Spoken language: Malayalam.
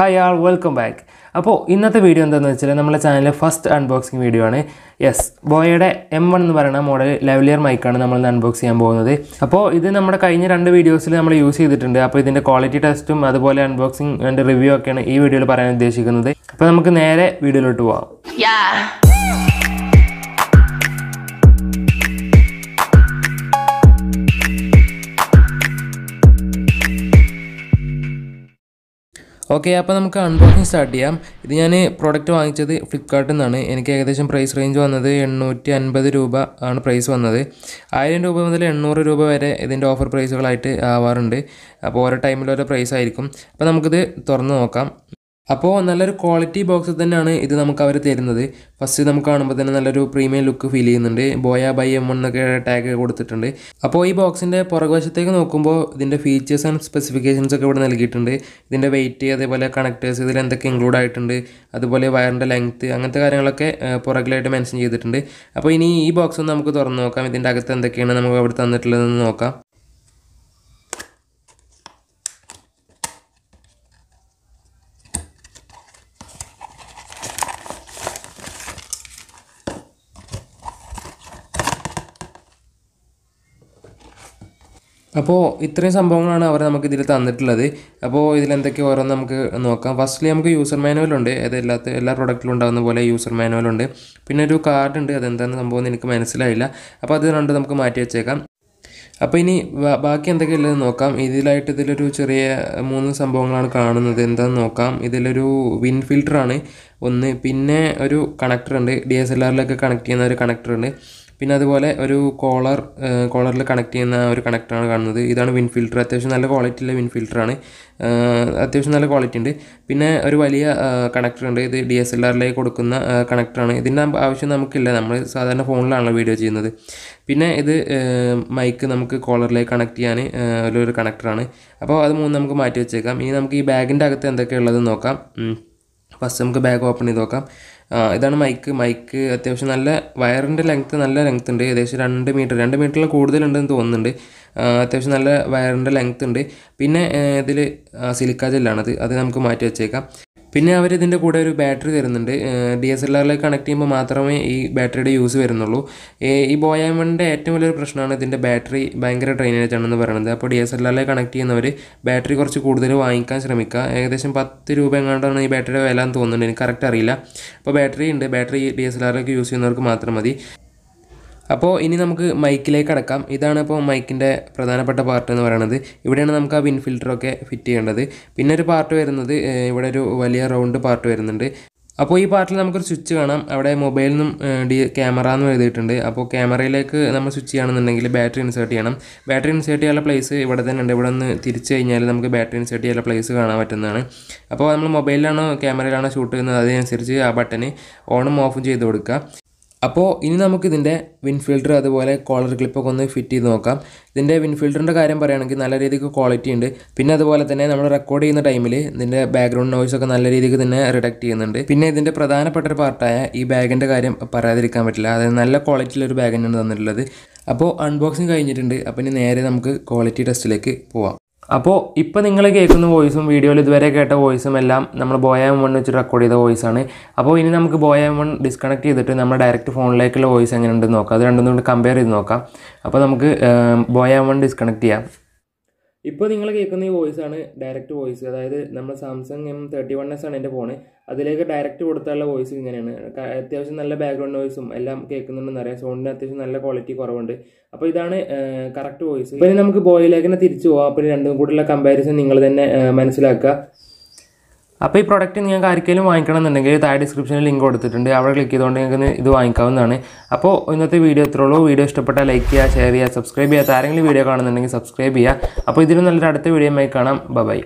ഹായ് ആൾ വെൽക്കം ബാക്ക് അപ്പോൾ ഇന്നത്തെ വീഡിയോ എന്താണെന്ന് വെച്ചാൽ നമ്മുടെ ചാനലിലെ ഫസ്റ്റ് അൺബോക്സിങ് വീഡിയോ ആണ്. യെസ് ബോയയുടെ എം വൺ എന്ന് പറയുന്ന മോഡൽ ലെവലിയർ മൈക്കാണ് നമ്മൾ അൺബോക്സ് ചെയ്യാൻ പോകുന്നത്. അപ്പോൾ ഇത് നമ്മുടെ കഴിഞ്ഞ രണ്ട് വീഡിയോസിൽ നമ്മൾ യൂസ് ചെയ്തിട്ടുണ്ട്. അപ്പോൾ ഇതിന്റെ ക്വാളിറ്റി ടെസ്റ്റും അതുപോലെ അൺബോക്സിങ് ആൻഡ് റിവ്യൂ ഒക്കെയാണ് ഈ വീഡിയോയിൽ പറയാൻ ഉദ്ദേശിക്കുന്നത്. അപ്പോൾ നമുക്ക് നേരെ വീഡിയോയിലോട്ട് പോകാം ഓക്കെ അപ്പോൾ നമുക്ക് അൺബോക്സിങ് സ്റ്റാർട്ട് ചെയ്യാം. ഇത് ഞാൻ പ്രോഡക്റ്റ് വാങ്ങിച്ചത് ഫ്ലിപ്കാർട്ടിൽ നിന്നാണ്. എനിക്ക് ഏകദേശം പ്രൈസ് റേഞ്ച് വന്നത് എണ്ണൂറ്റി അൻപത് രൂപ ആണ് പ്രൈസ് വന്നത്. ആയിരം രൂപ മുതൽ എണ്ണൂറ് രൂപ വരെ ഇതിന്റെ ഓഫർ പ്രൈസുകളായിട്ട് ആവാറുണ്ട്. അപ്പോൾ ഓരോ ടൈമിൽ ഓരോ പ്രൈസ് ആയിരിക്കും. അപ്പോൾ നമുക്കിത് തുറന്ന് നോക്കാം. അപ്പോൾ നല്ലൊരു ക്വാളിറ്റി ബോക്സ് തന്നെയാണ് ഇത് നമുക്ക് അവർ തരുന്നത്. ഫസ്റ്റ് നമുക്ക് കാണുമ്പോൾ തന്നെ നല്ലൊരു പ്രീമിയം ലുക്ക് ഫീൽ ചെയ്യുന്നുണ്ട്. ബോയ ബൈ എം എന്നൊക്കെ ടാഗ് കൊടുത്തിട്ടുണ്ട്. അപ്പോൾ ഈ ബോക്സിന്റെ പുറകുവശത്തേക്ക് നോക്കുമ്പോൾ ഇതിന്റെ ഫീച്ചേഴ്സ് ആൻഡ് സ്പെസിഫിക്കേഷൻസ് ഒക്കെ ഇവിടെ നൽകിയിട്ടുണ്ട്. ഇതിന്റെ വെയിറ്റ് അതേപോലെ കണക്ടേഴ്സ് ഇതിൽ എന്തൊക്കെ ഇൻക്ലൂഡ് ആയിട്ടുണ്ട്. അതുപോലെ വയറിന്റെ ലെങ്ത്ത് അങ്ങനത്തെ കാര്യങ്ങളൊക്കെ പുറകിലായിട്ട് മെൻഷൻ ചെയ്തിട്ടുണ്ട്. അപ്പോൾ ഇനി ഈ ബോക്സ് നമുക്ക് തുറന്ന് നോക്കാം. ഇതിന്റെ അകത്ത് എന്തൊക്കെയാണ് നമുക്ക് അവിടെ തന്നിട്ടുള്ളതെന്ന് നോക്കാം. അപ്പോൾ ഇത്രയും സംഭവങ്ങളാണ് അവർ നമുക്ക് ഇതിൽ തന്നിട്ടുള്ളത്. അപ്പോൾ ഇതിലെന്തൊക്കെ ഓരോന്ന് നമുക്ക് നോക്കാം. ഫസ്റ്റ്ലി നമുക്ക് യൂസർ മാനുവലുണ്ട് അത് എല്ലാത്ത എല്ലാ പ്രൊഡക്റ്റിലും ഉണ്ടാകുന്ന പോലെ യൂസർ മാനുവൽ ഉണ്ട്. പിന്നെ ഒരു കാർഡ് ഉണ്ട്. അതെന്താണെന്ന് സംഭവം എന്ന് എനിക്ക് മനസ്സിലായില്ല. അപ്പോൾ അത് രണ്ട് നമുക്ക് മാറ്റി വെച്ചേക്കാം. അപ്പോൾ ഇനി ബാക്കി എന്തൊക്കെ ഉള്ളത് നോക്കാം. ഇതിലായിട്ട് ഇതിലൊരു ചെറിയ മൂന്ന് സംഭവങ്ങളാണ് കാണുന്നത്. എന്താണെന്ന് നോക്കാം. ഇതിലൊരു വിൻ ഫിൽറ്ററാണ് ഒന്ന് പിന്നെ ഒരു കണക്ടർ ഉണ്ട്. ഡി എസ് എൽ ആറിലൊക്കെ കണക്ട് ചെയ്യുന്ന ഒരു കണക്ടർ ഉണ്ട്. പിന്നെ അതുപോലെ ഒരു കോളർ കോളറിൽ കണക്ട് ചെയ്യുന്ന ഒരു കണക്ടറാണ് കാണുന്നത്. ഇതാണ് വിൻ ഫിൽറ്റർ അത്യാവശ്യം നല്ല ക്വാളിറ്റി ഉള്ള വിൻ ഫിൽറ്ററാണ് അത്യാവശ്യം നല്ല ക്വാളിറ്റി ഉണ്ട്. പിന്നെ ഒരു വലിയ കണക്ടർ ഉണ്ട്. ഇത് ഡി എസ് എൽ ആറിലേക്ക് കൊടുക്കുന്ന കണക്ടറാണ് ഇതിന്റെ ആവശ്യം നമുക്കില്ല. നമ്മൾ സാധാരണ ഫോണിലാണല്ലോ വീഡിയോ ചെയ്യുന്നത്. പിന്നെ ഇത് മൈക്ക് നമുക്ക് കോളറിലേക്ക് കണക്ട് ചെയ്യാൻ ഒരു കണക്ടറാണ് അപ്പോൾ അത് മൂന്ന് നമുക്ക് മാറ്റി വെച്ചേക്കാം. ഇനി നമുക്ക് ഈ ബാഗിന്റെ അകത്ത് എന്തൊക്കെയുള്ളത് നോക്കാം. ഫസ്റ്റ് നമുക്ക് ബാഗ് ഓപ്പൺ ചെയ്ത് നോക്കാം. ഇതാണ് മൈക്ക് മൈക്ക് അത്യാവശ്യം നല്ല വയറിന്റെ ലെങ്ത്ത് നല്ല ലെങ്ത്ത് ഉണ്ട്. ഏകദേശം രണ്ട് മീറ്റർ രണ്ട് മീറ്ററിൽ കൂടുതലുണ്ടെന്ന് തോന്നുന്നുണ്ട്. അത്യാവശ്യം നല്ല വയറിന്റെ ലെങ്ത്ത് ഉണ്ട്. പിന്നെ ഇതിൽ സിലിക്ക ജെല്ലാണത് അത് നമുക്ക് മാറ്റി വെച്ചേക്കാം. പിന്നെ അവർ ഇതിന്റെ കൂടെ ഒരു ബാറ്ററി തരുന്നുണ്ട്. ഡി എസ് എൽ ആറിലേക്ക് കണക്ട് ചെയ്യുമ്പോൾ മാത്രമേ ഈ ബാറ്ററിയുടെ യൂസ് വരുന്നുള്ളൂ. ഈ ബോയാമണിന്റെ ഏറ്റവും വലിയൊരു പ്രശ്നമാണ് ഇതിന്റെ ബാറ്ററി ഭയങ്കര ഡ്രെയിനേജ് ആണെന്ന് പറയുന്നത് അപ്പോൾ ഡി എസ് എൽ ആറിലേക്ക് കണക്ട് ചെയ്യുന്നവർ ബാറ്ററി കുറച്ച് കൂടുതൽ വാങ്ങിക്കാൻ ശ്രമിക്കുക. ഏകദേശം പത്ത് രൂപ എങ്ങാണ്ടാണ് ഈ ബാറ്ററിയുടെ വില എന്ന് തോന്നുന്നുണ്ട്. എനിക്ക് കറക്റ്റ് അറിയില്ല. അപ്പോൾ ബാറ്ററി ഉണ്ട്. ബാറ്ററി ഡി എസ് എൽ ആറിലേക്ക് യൂസ് ചെയ്യുന്നവർക്ക് മാത്രം മതി. അപ്പോൾ ഇനി നമുക്ക് മൈക്കിലേക്ക് അടക്കാം ഇതാണ് ഇപ്പോൾ മൈക്കിന്റെ പ്രധാനപ്പെട്ട പാർട്ട് എന്ന് പറയുന്നത് ഇവിടെയാണ് നമുക്ക് ആ വിൻ ഫിൽറ്ററൊക്കെ ഫിറ്റ് ചെയ്യേണ്ടത്. പിന്നെ ഒരു പാർട്ട് വരുന്നത് ഇവിടെ ഒരു വലിയ റൗണ്ട് പാർട്ട് വരുന്നുണ്ട്. അപ്പോൾ ഈ പാർട്ടിൽ നമുക്കൊരു സ്വിച്ച് കാണാം. അവിടെ മൊബൈലിൽ നിന്നും ഡി ക്യാമറ എന്ന് എഴുതിയിട്ടുണ്ട്. അപ്പോൾ ക്യാമറയിലേക്ക് നമ്മൾ സ്വിച്ച് ചെയ്യണമെന്നുണ്ടെങ്കിൽ ബാറ്ററി ഇൻസേർട്ട് ചെയ്യണം. ബാറ്ററി ഇൻസേർട്ട് ചെയ്യാനുള്ള പ്ലേസ് ഇവിടെ തന്നെ ഉണ്ട്. ഇവിടെ നിന്ന് തിരിച്ച് കഴിഞ്ഞാൽ നമുക്ക് ബാറ്ററി ഇൻസേർട്ട് ചെയ്യാനുള്ള പ്ലേസ് കാണാൻ പറ്റുന്നതാണ്. അപ്പോൾ നമ്മൾ മൊബൈലിലാണോ ക്യാമറയിലാണോ ഷൂട്ട് ചെയ്യുന്നത്? അതിനനുസരിച്ച് ആ ബട്ടൺ ഓണും ഓഫും ചെയ്ത് കൊടുക്കുക. അപ്പോൾ ഇനി നമുക്ക് ഇതിന്റെ വിൻ ഫിൽറ്റർ അതുപോലെ കോളർ ക്ലിപ്പൊക്കെ ഒന്ന് ഫിറ്റ് ചെയ്ത് നോക്കാം. ഇതിന്റെ വിൻ ഫിൽറ്ററിന്റെ കാര്യം പറയുകയാണെങ്കിൽ നല്ല രീതിക്ക് ക്വാളിറ്റി ഉണ്ട്. പിന്നെ അതുപോലെ തന്നെ നമ്മൾ റെക്കോർഡ് ചെയ്യുന്ന ടൈമിൽ ഇതിന്റെ ബാക്ക്ഗ്രൗണ്ട് നോയ്സ് ഒക്കെ നല്ല രീതിക്ക് തന്നെ റിഡക്ട് ചെയ്യുന്നുണ്ട്. പിന്നെ ഇതിന്റെ പ്രധാനപ്പെട്ട ഒരു പാർട്ടായ ഈ ബാഗിന്റെ കാര്യം പറയാതിരിക്കാൻ പറ്റില്ല. അതായത് നല്ല ക്വാളിറ്റിയിലൊരു ബാഗ് തന്നെയാണ് തന്നിട്ടുള്ളത്. അപ്പോൾ അൺബോക്സിങ് കഴിഞ്ഞിട്ടുണ്ട്. അപ്പോൾ ഇനി നേരെ നമുക്ക് ക്വാളിറ്റി ടെസ്റ്റിലേക്ക് പോവാം. അപ്പോൾ ഇപ്പോൾ നിങ്ങൾ കേൾക്കുന്ന വോയിസും വീഡിയോയിൽ ഇതുവരെ കേട്ട വോയിസും എല്ലാം നമ്മൾ ബോയ വൺ വെച്ച് റെക്കോർഡ് ചെയ്ത വോയിസാണ്. അപ്പോൾ ഇനി നമുക്ക് ബോയ വൺ ഡിസ്കണക്ട് ചെയ്തിട്ട് നമ്മുടെ ഡയറക്റ്റ് ഫോണിലേക്കുള്ള വോയിസ് എങ്ങനെ ഉണ്ടെന്ന് നോക്കാം. അത് രണ്ടും കൂടി കമ്പയർ ചെയ്ത് നോക്കാം. അപ്പോൾ നമുക്ക് ബോയ വൺ ഡിസ്കണക്ട് ചെയ്യാം. ഇപ്പോൾ നിങ്ങൾ കേൾക്കുന്ന ഈ വോയിസ് ആണ് ഡയറക്റ്റ് വോയിസ് അതായത് നമ്മൾ Samsung M thirty one S ആണ് എന്റെ ഫോണ് അതിലേക്ക് ഡയറക്റ്റ് കൊടുത്തുള്ള വോയിസ് ഇങ്ങനെയാണ്. അത്യാവശ്യം നല്ല ബാക്ക്ഗ്രൗണ്ട് വോയിസും എല്ലാം കേൾക്കുന്നുണ്ടെന്ന് അറിയാം. സൗണ്ടിന് അത്യാവശ്യം നല്ല ക്വാളിറ്റി കുറവുണ്ട്. അപ്പോൾ ഇതാണ് കറക്റ്റ് വോയിസ് പിന്നെ നമുക്ക് ബോയിലേക്ക് തന്നെ തിരിച്ചു പോകാം അപ്പോൾ രണ്ടും കൂടിയുള്ള കമ്പാരിസൺ നിങ്ങൾ തന്നെ മനസ്സിലാക്കുക. അപ്പോൾ ഈ പ്രൊഡക്റ്റ് നിങ്ങൾക്ക് ആർക്കെങ്കിലും വാങ്ങിക്കണം എന്നുണ്ടെങ്കിൽ താഴെ ഡിസ്ക്രിപ്ഷനിൽ ലിങ്ക് കൊടുത്തിട്ടുണ്ട്. അവിടെ ക്ലിക്ക് ചെയ്തുകൊണ്ട് നിങ്ങൾക്ക് ഇത് വാങ്ങിക്കാവുന്നതാണ്. അപ്പോൾ ഇന്നത്തെ വീഡിയോ ഇത്രേ ഉള്ളൂ. വീഡിയോ ഇഷ്ടപ്പെട്ടാൽ ലൈക്ക് ചെയ്യുക ഷെയർ ചെയ്യുക സബ്സ്ക്രൈബ് ചെയ്യുക. ആരെങ്കിലും വീഡിയോ കാണുന്നുണ്ടെങ്കിൽ സബ്സ്ക്രൈബ് ചെയ്യുക. അപ്പോൾ ഇതിലും നല്ലൊരു അടുത്ത വീഡിയോ ആയി കാണാം. ബൈ